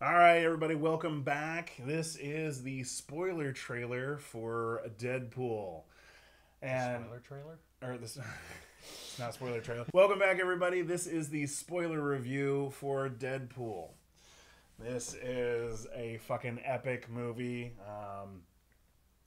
All right, everybody, welcome back. This is the spoiler trailer for Deadpool. And Spoiler trailer? or this it's not spoiler trailer. Welcome back everybody. This is the spoiler review for Deadpool. This is a fucking epic movie. Um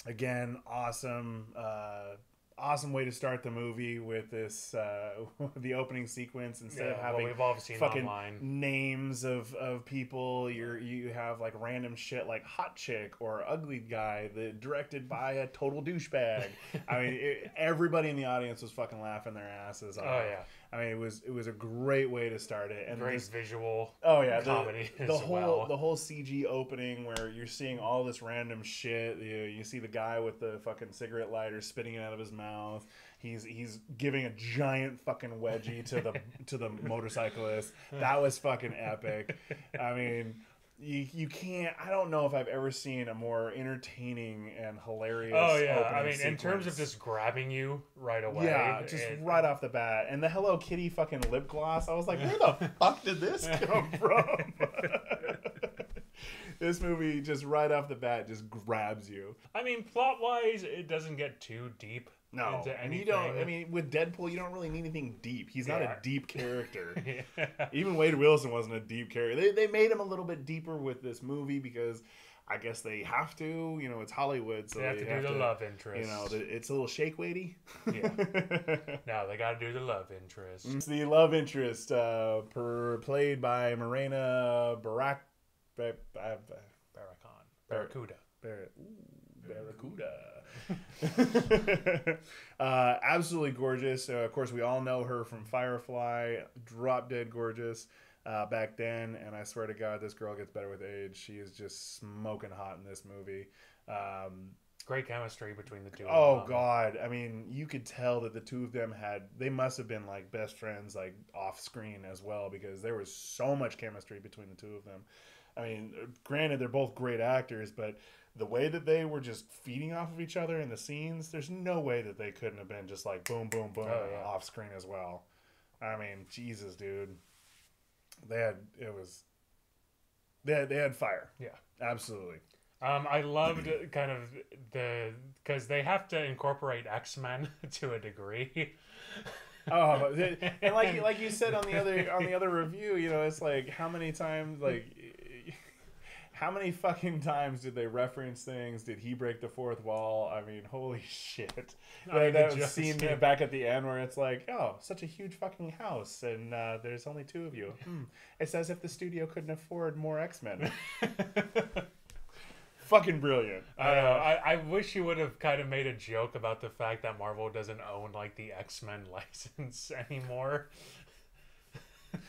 again, awesome uh awesome way to start the movie with this uh the opening sequence instead of having what we've all seen fucking online. names of, of people. You're you have like random shit like hot chick or ugly guy that directed by a total douchebag. I mean, it, everybody in the audience was fucking laughing their asses off. Oh, yeah. I mean, it was it was a great way to start it. And Great this- visual. Oh yeah, comedy the, the whole well. the whole CG opening where you're seeing all this random shit. You, you see the guy with the fucking cigarette lighter spitting it out of his mouth. He's he's giving a giant fucking wedgie to the to the motorcyclist. That was fucking epic. I mean. You, you can't. I don't know if I've ever seen a more entertaining and hilarious. Oh yeah, I mean, in terms of just grabbing you right away. Yeah, just it- right off the bat. And the Hello Kitty fucking lip gloss, I was like, where the fuck did this come from? this movie just right off the bat just grabs you. I mean, plot wise, it doesn't get too deep. No, into and you don't. I mean, with Deadpool, you don't really need anything deep. He's not Yeah. a deep character. Yeah. Even Wade Wilson wasn't a deep character. They, they made him a little bit deeper with this movie because I guess they have to. You know, it's Hollywood, so they have to do the love interest. You know, it's a little shake weighty. Yeah. no, they got to do the love interest. It's the love interest, uh, per, played by Morena Barak, Bar, Bar, Barracan. Barracuda. Barracuda. uh, absolutely gorgeous. Uh, of course, we all know her from Firefly. Drop dead gorgeous uh, back then, and I swear to God, this girl gets better with age. She is just smoking hot in this movie. Um, Great chemistry between the two. Oh of them. Oh God! I mean, you could tell that the two of them had. They must have been like best friends, like off screen as well, because there was so much chemistry between the two of them. I mean, granted, they're both great actors, but the way that they were just feeding off of each other in the scenes, there's no way that they couldn't have been just like boom, boom, boom Oh, yeah. off screen as well. I mean, Jesus, dude, they had it was. They had, they had fire. Yeah. Absolutely. Um, I loved kind of the because they have to incorporate X Men to a degree. Oh, and like like you said on the other on the other review, you know, it's like how many times like how many fucking times did they reference things? Did he break the fourth wall? I mean, holy shit! I mean, that the that jokes, scene yeah. back at the end where it's like, oh, such a huge fucking house, and uh, there's only two of you. Hmm. It's as if the studio couldn't afford more X Men. fucking brilliant. I don't. I, I wish you would have kind of made a joke about the fact that Marvel doesn't own like the X Men license anymore.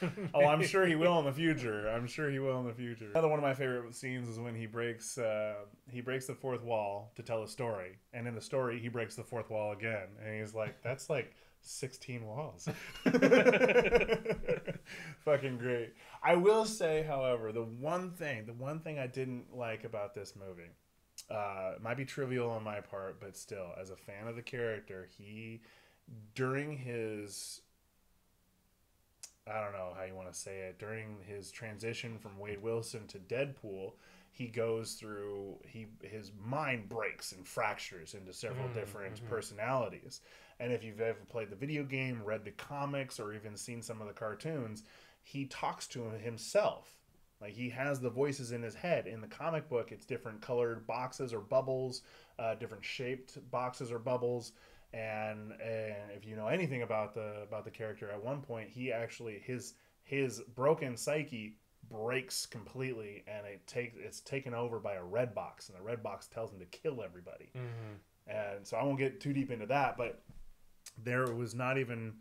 Oh, I'm sure he will in the future. I'm sure he will in the future. Another one of my favorite scenes is when he breaks uh, he breaks the fourth wall to tell a story, and in the story he breaks the fourth wall again, and he's like, "That's like 16 walls." Fucking great. I will say, however, the one thing, the one thing I didn't like about this movie, uh, might be trivial on my part, but still, as a fan of the character, he during his I don't know how you want to say it. During his transition from Wade Wilson to Deadpool, he goes through he his mind breaks and fractures into several Mm, different mhm. personalities. And if you've ever played the video game, read the comics, or even seen some of the cartoons, he talks to himself. Like he has the voices in his head. In the comic book, it's different colored boxes or bubbles, uh, different shaped boxes or bubbles and and if you know anything about the about the character at one point he actually his his broken psyche breaks completely and it takes it's taken over by a red box and the red box tells him to kill everybody. Hmm and so i won't get too deep into that but there was not even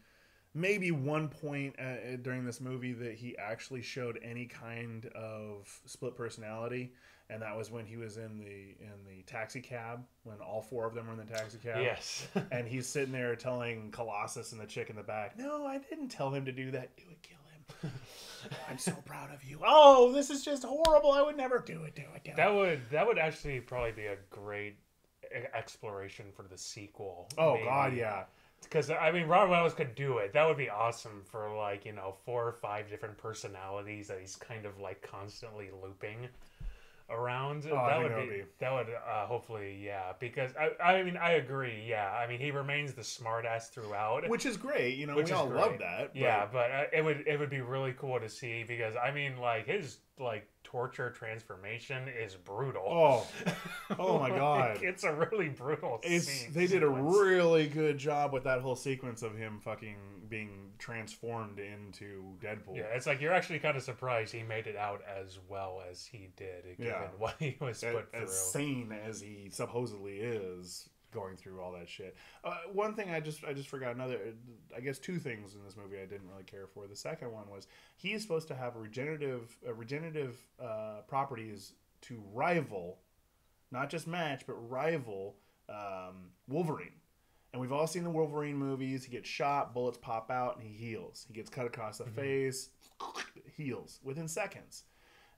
maybe one point uh, during this movie that he actually showed any kind of split personality and that was when he was in the in the taxi cab when all four of them were in the taxi cab Yes. and he's sitting there telling Colossus and the chick in the back, "No, I didn't tell him to do that. Do it, kill him. I'm so proud of you. Oh, this is just horrible. I would never do it. Do it. Do it." that would that would actually probably be a great exploration for the sequel. oh maybe. God, yeah. because I mean, Robert Wells could do it. That would be awesome for like you know four or five different personalities that he's kind of like constantly looping around. Oh, that would that would be, be- that would uh, hopefully yeah. Because I I mean I agree. Yeah, I mean he remains the smartass throughout. which is great. You know, Which we all love that. but- yeah, but uh, it would it would be really cool to see because I mean like his like torture transformation is brutal. Oh, oh my Like, God. it's a really brutal. it's scene they did a really good job with that whole sequence of him fucking being transformed into Deadpool. Yeah, it's like you're actually kind of surprised he made it out as well as he did, given Yeah. what he was as, through. as sane as he supposedly is going through all that shit. Uh, one thing I just I just forgot another I guess two things in this movie I didn't really care for. The second one was he's supposed to have regenerative uh, regenerative uh, properties to rival, not just match but rival um, Wolverine. And we've all seen the Wolverine movies. He gets shot, bullets pop out, and he heals. He gets cut across the face, heals within seconds.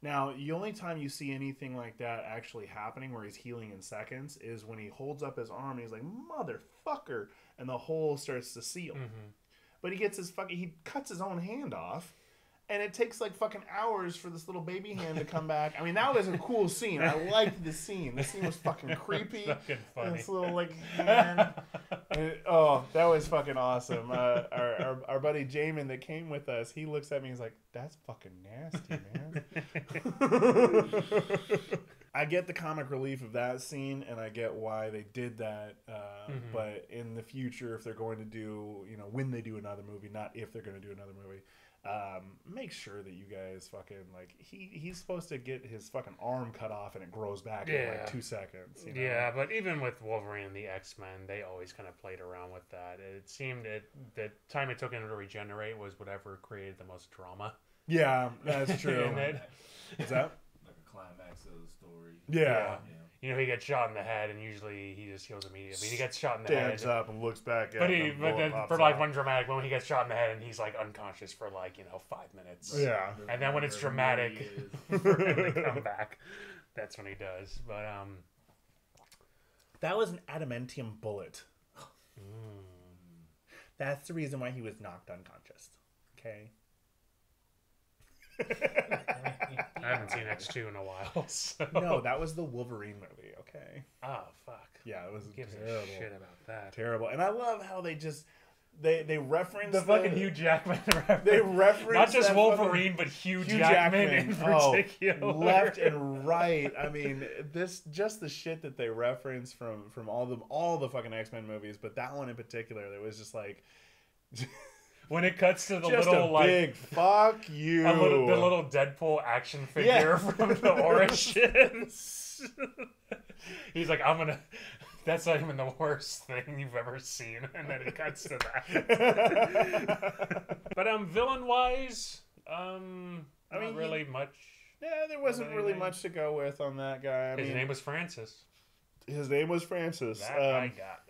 Now, the only time you see anything like that actually happening where he's healing in seconds is when he holds up his arm and he's like, motherfucker, and the hole starts to seal. Mm-hmm. But he gets his fucking, he cuts his own hand off. And it takes like fucking hours for this little baby hand to come back. I mean, that was a cool scene. I liked the scene. The scene was fucking creepy. fucking funny. This little like hand. Oh, that was fucking awesome. Uh, our, our our buddy Jamin that came with us, he looks at me. And he's like, "That's fucking nasty, man." I get the comic relief of that scene, and I get why they did that. Uh, Mhm. But in the future, if they're going to do, you know, when they do another movie, not if they're going to do another movie, um, make sure that you guys fucking like he he's supposed to get his fucking arm cut off and it grows back in like two seconds. You know? Yeah, but even with Wolverine and the X Men, they always kind of played around with that. It seemed it the time it took him to regenerate was whatever created the most drama. Yeah, that's true. Is that? Like a climax of the story. Yeah. Yeah. Yeah. You know, he gets shot in the head, and usually he just heals immediately. I he gets shot in the head, Stands head. up and looks back at But him, he, and but then for like out. one dramatic moment, he gets shot in the head and he's like unconscious for like you know five minutes. Yeah. And then when it's dramatic movie it is. for him to come back, that's when he does. But um, That was an adamantium bullet. mm, That's the reason why he was knocked unconscious. Okay. I haven't seen X two in a while. So. no, that was the Wolverine movie. Okay. Oh fuck. Yeah, it was Gives terrible. a shit about that. Terrible. And I love how they just they they reference The fucking Hugh Jackman reference. They reference Not just Wolverine, but Hugh, Hugh Jackman, Jackman. in Oh, particular. left and right. I mean, this just the shit that they reference from from all the all the fucking X Men movies, but that one in particular, that was just like when it cuts to the just little like big fuck you. a little, the little Deadpool action figure Yeah. from the Origins. He's like, I'm gonna. That's not even the worst thing you've ever seen, and then it cuts to that. but um, villain wise, um, I I mean, mean, he- really much. yeah, there wasn't really Anything? much to go with on that guy. I His mean, name was Francis. his name was Francis. That I Um, got.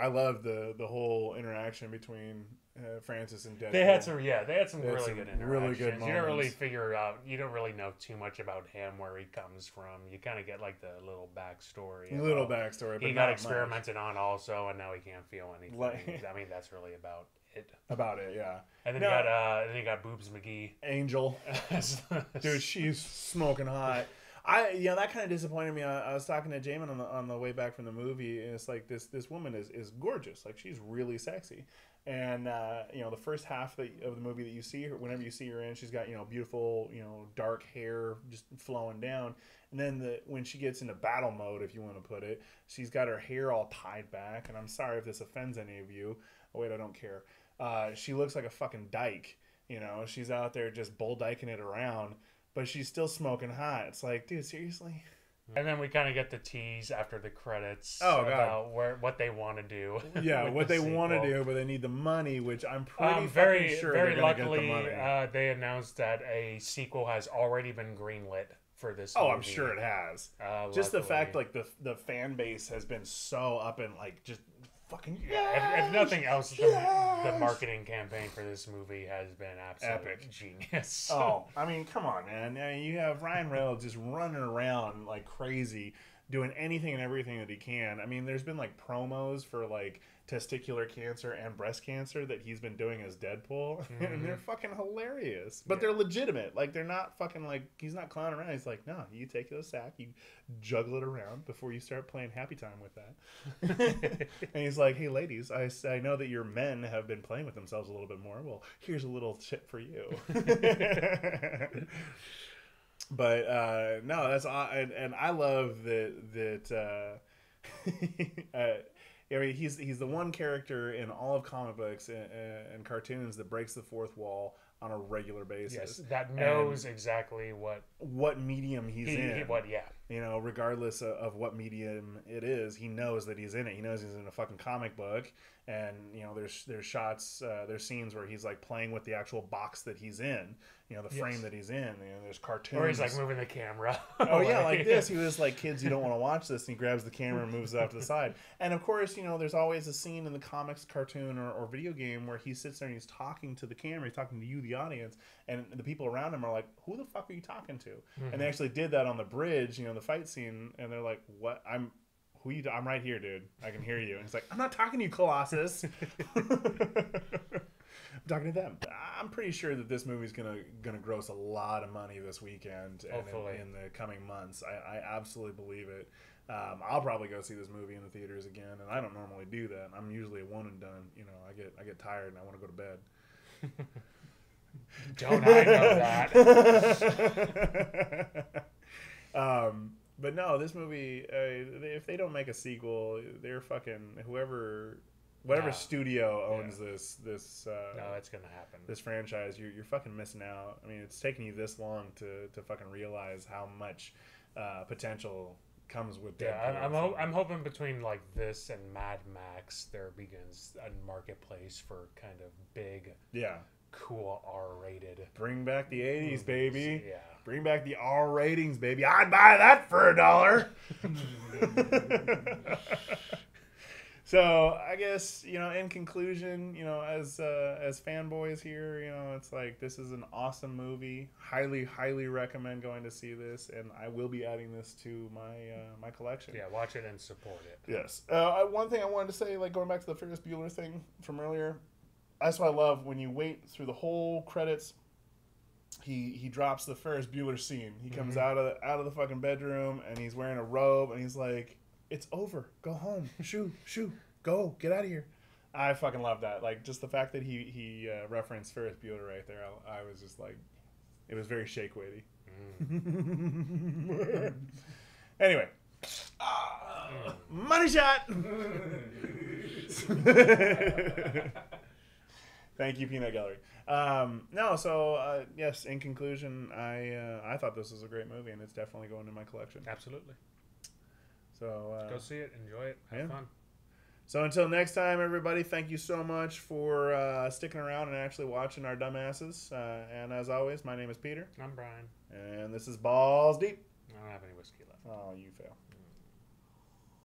I love the the whole interaction between uh, Francis and Deadpool. They had some, yeah, they had some They had really some good really interactions. good you don't really figure out, you don't really know too much about him, where he comes from. You kind of get like the little backstory. little backstory. But He got much experimented on also, and now he can't feel anything. Like- I mean, that's really about it. about it. Yeah, And then No. you got, uh, then you got Boobs McGee. Angel. Dude, she's smoking hot. I you know that kind of disappointed me. I, I was talking to Jamin on the on the way back from the movie, and it's like this this woman is is gorgeous. Like she's really sexy, and uh, you know the first half of the, of the movie that you see her, whenever you see her in, she's got you know beautiful you know dark hair just flowing down, and then the when she gets into battle mode, if you want to put it, she's got her hair all tied back. And I'm sorry if this offends any of you. Oh wait, I don't care. Uh, she looks like a fucking dyke. You know, she's out there just bull dyking it around but she's still smoking hot. It's like, dude, seriously? And then we kind of get the tease after the credits Oh, God. where what they want to do. Yeah, what the they want to do, but they need the money, which I'm pretty Um, very, sure very get the money. uh, they announced that a sequel has already been greenlit for this. oh, I'm sure it has. Uh, Just the fact, like the the fan base has been so up and like just fucking Yeah, if, if nothing else, the, yes! the marketing campaign for this movie has been absolute Epic. genius. Oh, I mean, come on, man! I mean, you have Ryan Reynolds just running around like crazy, doing anything and everything that he can. I mean, there's been like promos for like testicular cancer and breast cancer that he's been doing as Deadpool, and they're fucking hilarious. But Yeah. they're legitimate. Like they're not fucking like he's not clowning around. He's like, no, you take the sack, you juggle it around before you start playing Happy Time with that. and he's like, hey, ladies, I I know that your men have been playing with themselves a little bit more. Well, here's a little tip for you. but uh, no, that's and, and I love that that uh, uh, I mean he's he's the one character in all of comic books and, and cartoons that breaks the fourth wall on a regular basis. yes, that knows exactly what What medium he's he, in, he- what. Yeah, you know, regardless of, of what medium it is, he knows that he's in it. He knows he's in a fucking comic book, and you know, there's there's shots, uh, there's scenes where he's like playing with the actual box that he's in, you know, the frame that he's in. You know, there's cartoons. or he's like moving the camera. Oh yeah, like this. He was like, "Kids, you don't want to watch this." And he grabs the camera and moves it off to the side. And of course, you know, there's always a scene in the comics, cartoon, or, or video game where he sits there and he's talking to the camera. He's talking to you, the audience, and the people around him are like, "Who the fuck are you talking to?" And they mhm. actually did that on the bridge, you know, the fight scene, and they're like, "What? I'm." Who you? I'm right here, dude. I can hear you. And he's like, I'm not talking to you, Colossus. I'm talking to them. I'm pretty sure that this movie's gonna gonna gross a lot of money this weekend and in, in the coming months. I, I absolutely believe it. Um, I'll probably go see this movie in the theaters again, and I don't normally do that. I'm usually a one and done. You know, I get I get tired and I want to go to bed. Don't I know that? um, but no, this movie. Uh, if they don't make a sequel, they're fucking whoever, whatever Nah. studio owns this this uh, No, it's gonna happen. this franchise. You're you're fucking missing out. I mean, it's taken you this long to to fucking realize how much uh, potential comes with Yeah, I'm I'm, ho- I'm hoping between like this and Mad Max, there begins a marketplace for kind of big, yeah. cool R-rated. Bring back the '80s, baby. Yeah. Bring back the R ratings, baby. I'd buy that for a dollar. so I guess you know, in conclusion, you know, as uh, as fanboys here, you know, it's like this is an awesome movie. Highly, highly recommend going to see this, and I will be adding this to my uh, my collection. Yeah, watch it and support it. Yes. Uh, I- one thing I wanted to say, like going back to the Ferris Bueller thing from earlier, that's what I love when you wait through the whole credits. He he drops the Ferris Bueller scene. He comes out of the, out of the fucking bedroom and he's wearing a robe and he's like, "It's over. Go home. Shoo, shoo, go. Get out of here." I fucking love that. Like just the fact that he he uh, referenced Ferris Bueller right there. I, I was just like, it was very shake weighty. anyway, Ah, money shot. Thank you, Peanut Gallery. Um, no, so uh, yes. In conclusion, I uh, I thought this was a great movie, and it's definitely going in my collection. Absolutely. So uh, Go see it, enjoy it, have yeah. fun. so until next time, everybody. Thank you so much for uh, sticking around and actually watching our dumbasses. Uh, and as always, my name is Peter, I'm Brian. and this is Balls Deep. I don't have any whiskey left. Oh, you fail.